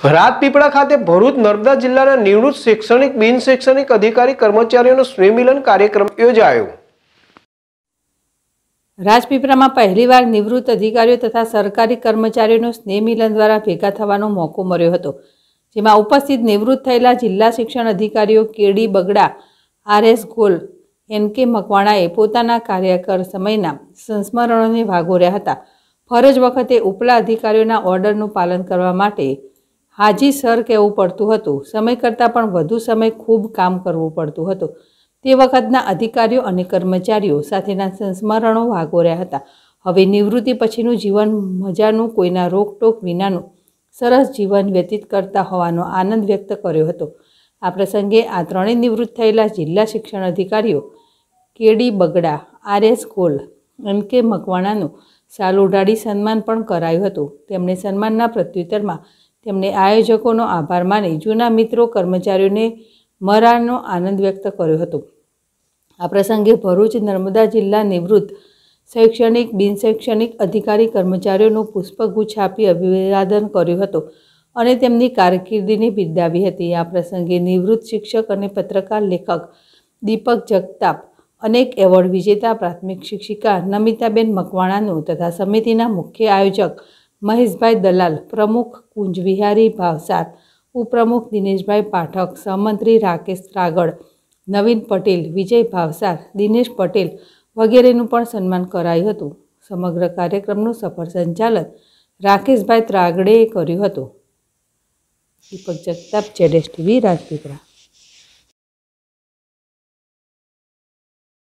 રાજપીપળા ખાતે ભરૂચ નર્મદા જિલ્લાના નિવૃત્ત શૈક્ષણિક બિન શૈક્ષણિક અધિકારી કર્મચારીઓનો સ્નેહમિલન કાર્યક્રમ યોજાયો. રાજપીપળામાં પહેલીવાર નિવૃત્ત અધિકારીઓ તથા સરકારી કર્મચારીઓનો સ્નેહમિલન દ્વારા ભેગા થવાનો મોકો મળ્યો હતો. જેમાં ઉપસ્થિત નિવૃત્ત થયેલા જિલ્લા શિક્ષણ અધિકારીઓ K D Bagda, R S Goel, N K મકવાણાએ પોતાના કાર્યકર સમયના સંસ્મરણોને વાગોર્યા હતા. ફરજ વખતે ઉપલા અધિકારીઓના ઓર્ડરનું પાલન કરવા માટે હાજી સર કહેવું પડતું હતું. સમય કરતાં પણ વધુ સમય ખૂબ કામ કરવું પડતું હતું. તે વખતના અધિકારીઓ અને કર્મચારીઓ સાથેના સંસ્મરણો વાગોર્યા હતા. હવે નિવૃત્તિ પછીનું જીવન મજાનું કોઈના રોકટોક વિનાનું સરસ જીવન વ્યતીત કરતા હોવાનો આનંદ વ્યક્ત કર્યો હતો. આ પ્રસંગે આ ત્રણેય નિવૃત્ત થયેલા જિલ્લા શિક્ષણ અધિકારીઓ K D Bagda R S Kol, M K મકવાણાનું સાલ ઉડાડી સન્માન પણ કરાયું હતું. તેમણે સન્માનના પ્રત્યુત્તરમાં તેમણે આયોજકોનો આભાર માની જૂના મિત્રો કર્મચારીઓને મરાનો આનંદ વ્યક્ત કર્યો હતો. આ પ્રસંગે ભરૂચ નર્મદા જિલ્લા નિવૃત્ત શૈક્ષણિક, બિનશૈક્ષણિક અધિકારી કર્મચારીઓનું પુષ્પગુચ્છ આપી અભિવાદન કર્યું હતું અને તેમની કારકિર્દીને બિરદાવી હતી. આ પ્રસંગે નિવૃત્ત શિક્ષક અને પત્રકાર લેખક દીપક જગતાપ, અનેક એવોર્ડ વિજેતા પ્રાથમિક શિક્ષિકા નમિતાબેન મકવાણાનું તથા સમિતિના મુખ્ય આયોજક મહેશભાઈ દલાલ, પ્રમુખ કુંજ વિહારી ભાવસાર, ઉપપ્રમુખ દિનેશભાઈ પાઠક, સહમંત્રી રાકેશ રાગડ, નવીન પટેલ, વિજય ભાવસાર, દિનેશ પટેલ વગેરેનું પણ સન્માન કરાયું હતું. સમગ્ર કાર્યક્રમનું સફળ સંચાલન રાકેશભાઈ ત્રાગડેએ કર્યું હતું. દીપક જગતાપ, જેડેશ ટીવી, રાજપીપળા.